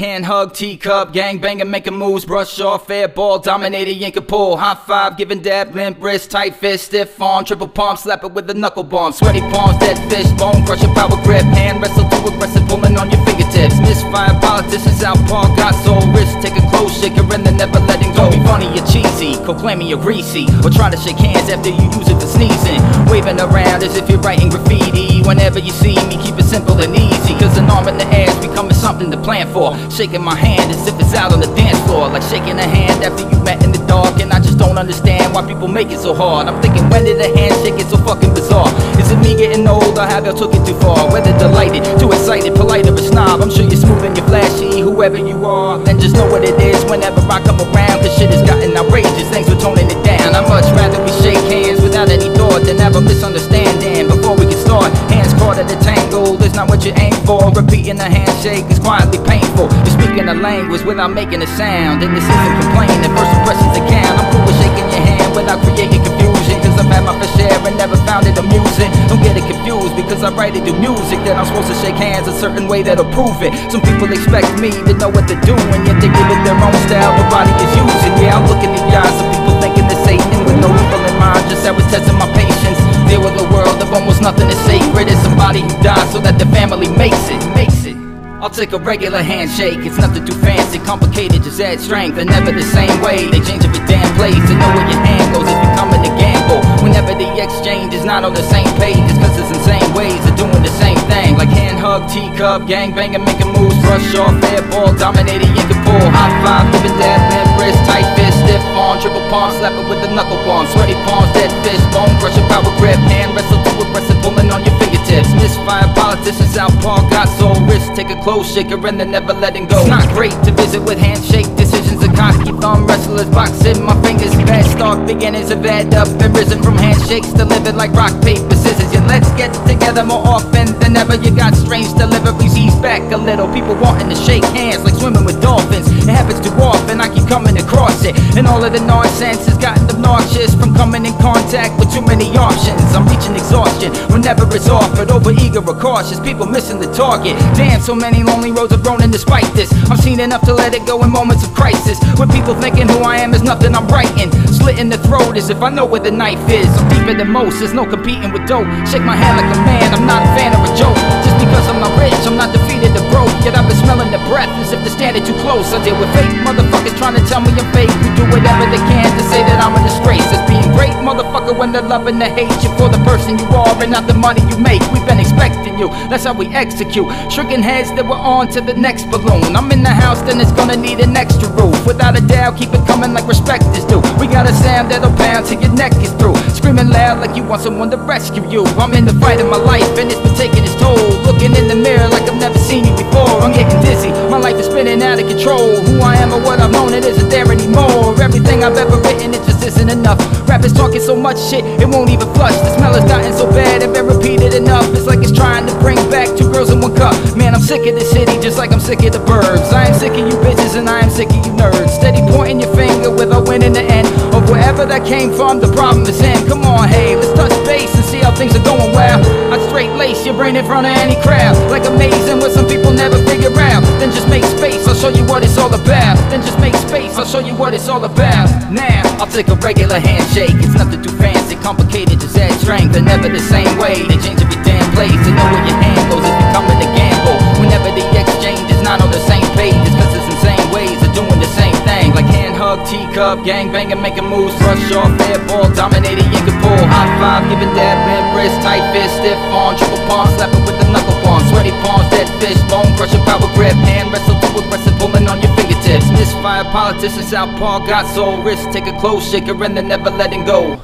Hand hug, teacup, gang banging, making moves, brush off, air ball, dominated, yank pull, high five, giving dab, limp wrist, tight fist, stiff arm, triple palm, slap it with a knuckle bomb, sweaty palms, dead fish, bone crusher, power grip, hand wrestle too aggressive, pulling on your fingertips, misfire politician, southpaw, got soul, wrist, take a close shaker, and then never letting go. Be funny, you're cheesy, proclaiming you're greasy, or try to shake hands after you use it for sneezing, waving around as if you're writing graffiti. Whenever you see me, keep it simple and easy, cause an arm in the air's becoming something to plan for. Shaking my hand as if it's out on the dance floor, like shaking a hand after you met in the dark. And I just don't understand why people make it so hard. I'm thinking, when did a handshake get so fucking bizarre? Is it me getting old or have y'all took it too far? Whether delighted, too excited, polite or a snob, I'm sure you're smooth and you're flashy, whoever you are. Then just know what it is whenever I come around, cause shit has gotten outrageous. Thanks for toning it down. I'd much rather we shake hands without any thought than have a not what you aim for. Repeating a handshake is quietly painful. You're speaking a language without making a sound. And this isn't complaining, first impressions account. I'm cool with shaking your hand without creating confusion. Cause I've had my fair share and never found it amusing. Don't get it confused because I write it to music. That I'm supposed to shake hands a certain way that'll prove it. Some people expect me to know what they're doing, yet they give it their own style. Nobody is using. Yeah, I'm looking in the eyes of people thinking they're Satan with no evil in mind. Just how it's testing my patience. Deal with the world family makes it, makes it. I'll take a regular handshake, it's nothing too fancy, complicated, just add strength, and never the same way. They change every damn place, to know where your hand goes is becoming a gamble. Whenever the exchange is not on the same page, it's cause it's insane ways of doing the same thing. Like hand hug, teacup, gang banging, making moves, brush off, air ball, dominating, yank a pull, high five, living dab, limp wrist, tight fist, stiff arm, triple palm, slap it with a knuckle bomb, sweaty palms, dead fish, bone crusher, power grip, hand wrestle too aggressive, pulling on your fingertips, misfire politician, southpaw, got soul, wrist, take a close shaker, and then never letting go. It's not great to visit with handshake decisions, a cocky thumb, wrestlers boxing, my fingers, bad start, beginnings have add up and risen from handshakes to living like rock, paper, scissors. Yeah, let's get together more often than ever. You got strange deliveries, ease back a little. People wanting to shake hands like swimming with dolphins. It happens too often, I keep coming across it. And all of the nonsense has gotten obnoxious from coming in contact with too many options. I'm reaching exhaustion whenever it's offered. Over eager or cautious, people missing the target. Damn, so many lonely roads have grown in despite this. I've seen enough to let it go in moments of crisis. When people thinking who I am is nothing I'm writing. Slitting the throat as if I know where the knife is. I'm deeper than most, there's no competing with dope. Shake my hand like a man, I'm not a fan of a joke. Just because I'm not rich, I'm not defeated or broke. Yet I've been smelling the breath as if they're standing too close. I deal with fake motherfuckers trying to tell me I'm fake. Who do whatever they can to say that motherfucker, when they're loving the hate you for the person you are and not the money you make. We've been expecting you, that's how we execute. Shrinking heads that we're on to the next balloon. I'm in the house, then it's gonna need an extra roof. Without a doubt, keep it coming like respect is due. We got a sound that'll pound till your neck is through. Screaming loud like you want someone to rescue you. I'm in the fight of my life, and it's been taking its toll. Looking in the mirror like I've never seen you before. I'm getting dizzy, my life is spinning out of control. Who I am or what I've known, it isn't there anymore. Everything I've ever written, it just isn't enough. Rappers talking so much shit, it won't even flush. The smell has gotten so bad, and been repeated enough. It's like it's trying to bring back two girls in one cup. Man, I'm sick of this city, just like I'm sick of the burbs. I am sick of you bitches, and I am sick of you nerds. Steady pointing your finger with a win in the end. Of wherever that came from, the problem is in. Come on, hey, let's touch base and see how things are going well. Straight lace your brain in front of any crowd. Like amazing what some people never figure out. Then just make space, I'll show you what it's all about. Then just make space, I'll show you what it's all about. Now, I'll take a regular handshake. It's nothing too fancy, complicated, just add strength. They're never the same way. They change every damn place. To know teacup, gang banging, making moves, rush off, air ball, dominating, you can pull, high five, giving dab, limp wrist, tight fist, stiff arm, triple palm, slapping with the knuckle bomb, sweaty palms, dead fish, bone crusher, power grip, hand wrestle too aggressive, pulling on your fingertips. Misfire politician, southpaw, got soul, wrist, take a close shaker, and then never letting go.